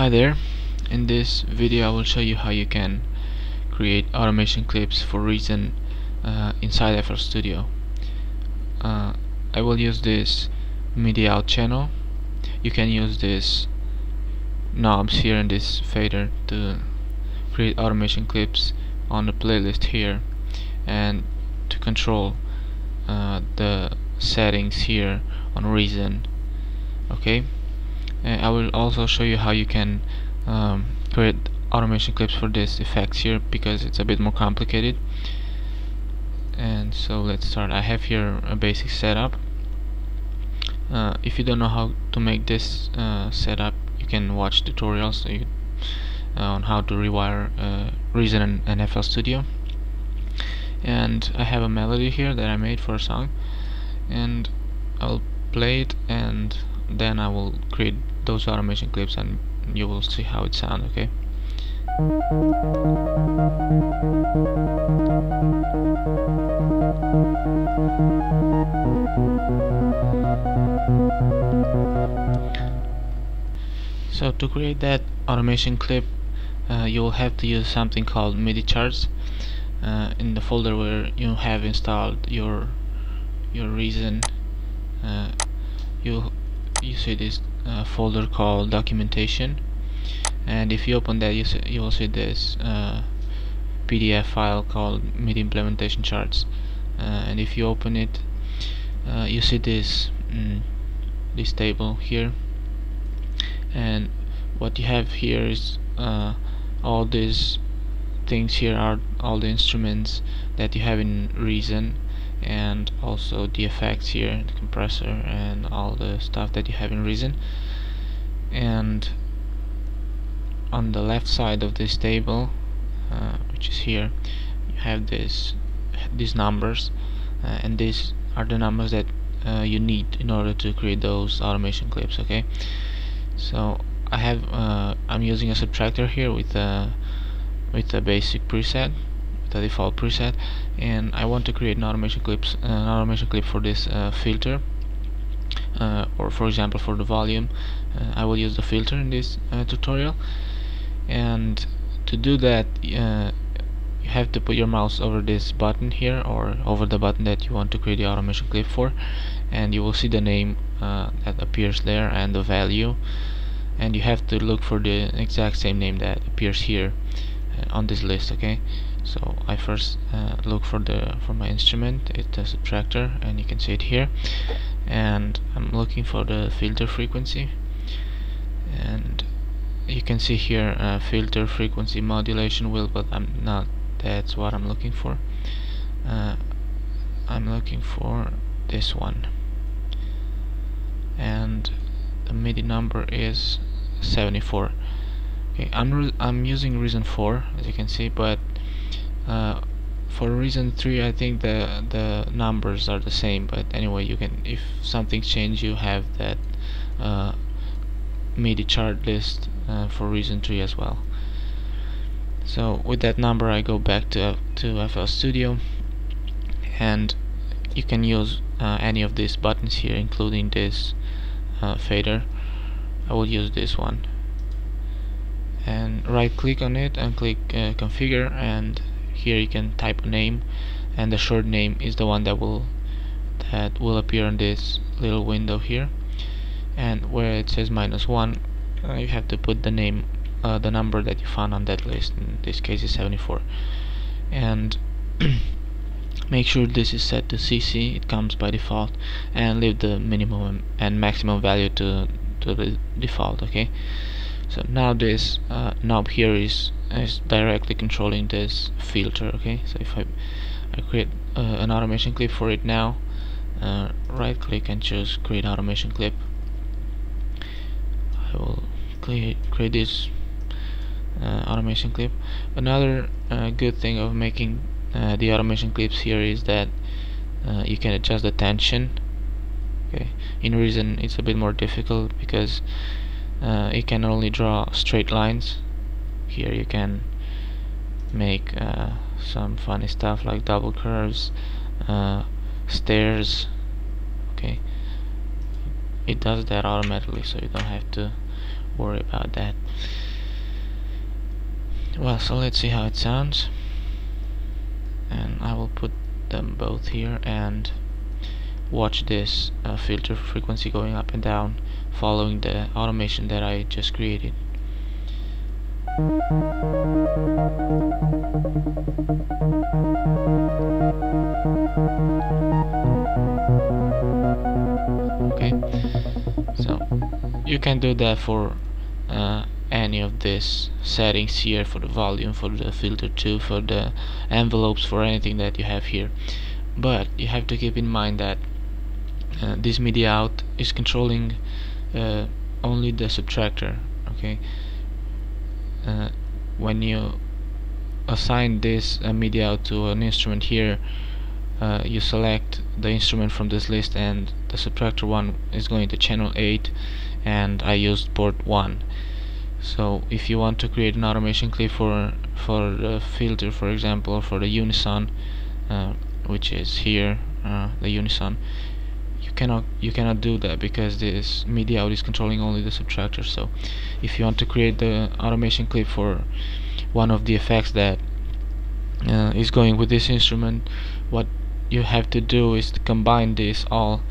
Hi there. In this video I will show you how you can create automation clips for Reason uh, inside FL Studio. Uh, I will use this MIDI out channel. You can use these knobs here and this fader to create automation clips on the playlist here and to control uh, the settings here on Reason. Okay and I will also show you how you can um, create automation clips for this effects here because it's a bit more complicated. And so let's start. I have here a basic setup. Uh, if you don't know how to make this uh, setup you can watch tutorials you, uh, on how to rewire uh, Reason and, and FL Studio. And I have a melody here that I made for a song. And I'll play it and then I will create those automation clips and you will see how it sounds okay? So to create that automation clip uh, you will have to use something called MIDI charts uh, in the folder where you have installed your your reason uh, you you see this uh, folder called documentation. And if you open that you, see, you will see this uh, PDF file called MIDI implementation charts. Uh, and if you open it uh, you see this mm, this table here. And what you have here is uh, all these things here are all the instruments that you have in Reason and also the effects here the compressor and all the stuff that you have in Reason and on the left side of this table uh, which is here you have this these numbers uh, and these are the numbers that uh, you need in order to create those automation clips okay? So I have uh, I'm using a subtractor here with a with a basic preset the default preset and I want to create an automation clips uh, an automation clip for this uh, filter uh, or for example for the volume. Uh, I will use the filter in this uh, tutorial. And to do that uh, you have to put your mouse over this button here or over the button that you want to create the automation clip for and you will see the name that appears there and the value. And you have to look for the exact same name that appears here on this list okay so I first uh, look for the for my instrument. It's a subtractor and you can see it here. And I'm looking for the filter frequency. And you can see here uh, filter frequency modulation wheel but I'm not that's what I'm looking for. Uh, I'm looking for this one. And the MIDI number is 74 okay I'm, I'm using reason 4 as you can see but uh, for reason 3 I think the the numbers are the same but anyway you can if something changed you have that uh, MIDI chart list uh, for reason 3 as well. So with that number I go back to, to FL Studio and you can use uh, any of these buttons here including this uh, fader. I will use this one. And right click on it and click uh, configure and here you can type a name and the short name is the one that will that will appear on this little window here. And where it says minus one uh, you have to put the name uh, the number that you found on that list. In this case is 74 and make sure this is set to CC it comes by default. And leave the minimum and maximum value to to the default okay so now this uh, knob here is is directly controlling this filter okay? So if I, I create uh, an automation clip for it now uh, right click and choose create automation clip. I will create, create this uh, automation clip. Another uh, good thing of making uh, the automation clips here is that you can adjust the tension okay? In reason it's a bit more difficult because you can only draw straight lines. Here you can make uh, some funny stuff like double curves uh, stairs. Okay. It does that automatically so you don't have to worry about that. Well so let's see how it sounds. And I will put them both here and watch this uh, filter frequency going up and down following the automation that I just created. Okay. So you can do that for uh, any of these settings here for the volume for the filter 2 for the envelopes for anything that you have here. But you have to keep in mind that uh, this MIDI out is controlling uh, only the subtractor okay? Uh, when you assign this uh, MIDI out to an instrument here uh, you select the instrument from this list and the subtractor one is going to channel 8 and I used port 1 so if you want to create an automation clip for for the filter for example for the unison uh, which is here uh, the unison cannot you cannot do that because this MIDI out is controlling only the subtractor so if you want to create the automation clip for one of the effects that uh, is going with this instrument what you have to do is to combine this all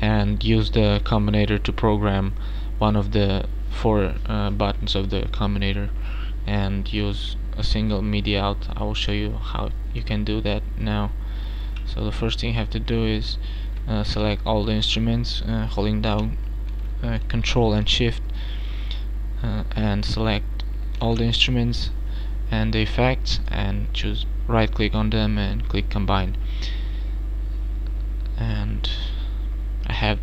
and use the combinator to program one of the four uh, buttons of the combinator and use a single MIDI out. I will show you how you can do that now. So the first thing you have to do is uh, select all the instruments uh, holding down uh, control and shift uh, and select all the instruments and the effects and choose right click on them and click combine. And I have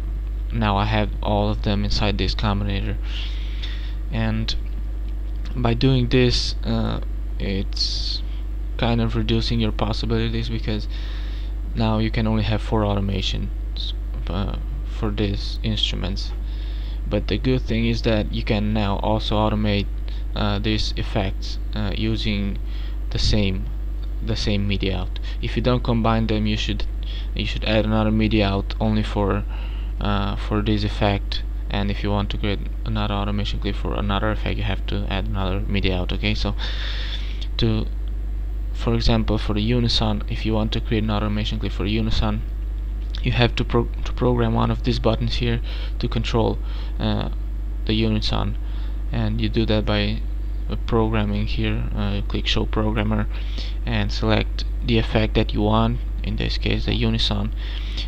now I have all of them inside this combinator. And by doing this uh, it's kind of reducing your possibilities because now you can only have four automations uh, for these instruments. But the good thing is that you can now also automate uh, these effects uh, using the same the same MIDI out. If you don't combine them you should you should add another MIDI out only for uh, for this effect. And if you want to create another automation clip for another effect you have to add another MIDI out okay? So to for example for the unison if you want to create an automation clip for unison you have to, pro to program one of these buttons here to control uh, the unison. And you do that by uh, programming here uh, click show programmer and select the effect that you want in this case the unison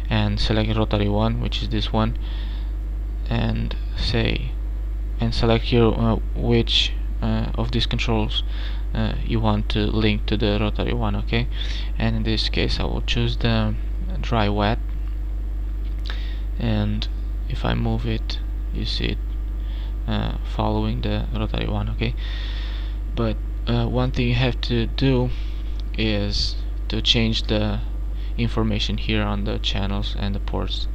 and select rotary one which is this one and say and select here uh, which uh, of these controls uh, you want to link to the rotary one okay? And in this case I will choose the dry wet. And if I move it you see it uh, following the rotary one okay? But uh, one thing you have to do is to change the information here on the channels and the ports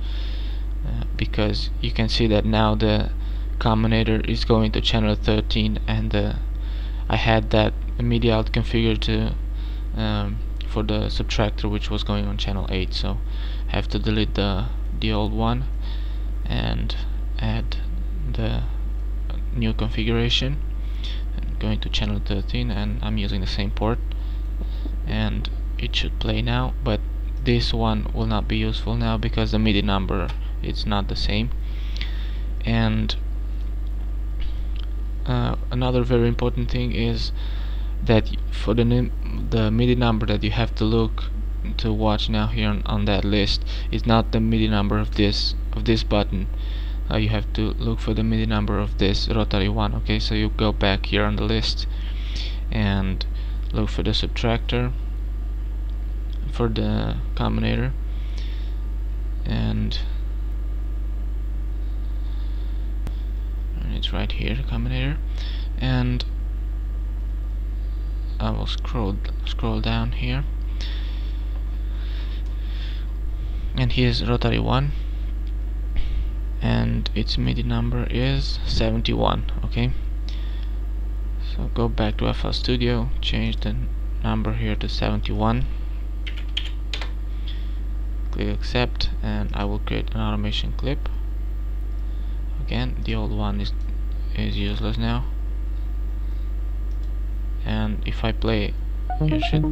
uh, because you can see that now the combinator is going to channel 13 and uh, I had that MIDI out configured to um, for the subtractor which was going on channel 8 so have to delete the the old one and add the new configuration. I'm going to channel 13 and I'm using the same port. And it should play now but this one will not be useful now because the MIDI number is not the same. And uh, another very important thing is that for the the MIDI number that you have to look to watch now here on, on that list is not the MIDI number of this of this button. Uh, you have to look for the MIDI number of this rotary one okay? So you go back here on the list and look for the subtractor for the combinator and, it's right here the combinator. And I will scroll scroll down here. And here's rotary 1 and its MIDI number is 71 okay? So go back to FL Studio change the number here to 71 click accept and I will create an automation clip. Again the old one is is useless now and if I play you should.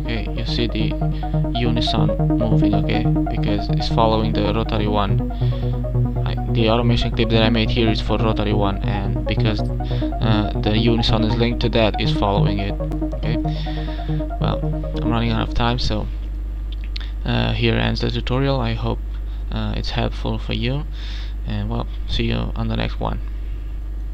Okay you see the unison moving okay? Because it's following the rotary one. I, the automation clip that I made here is for rotary one and because uh, the unison is linked to that is following it okay? Well I'm running out of time so uh, here ends the tutorial. I hope uh, it's helpful for you. And well see you on the next one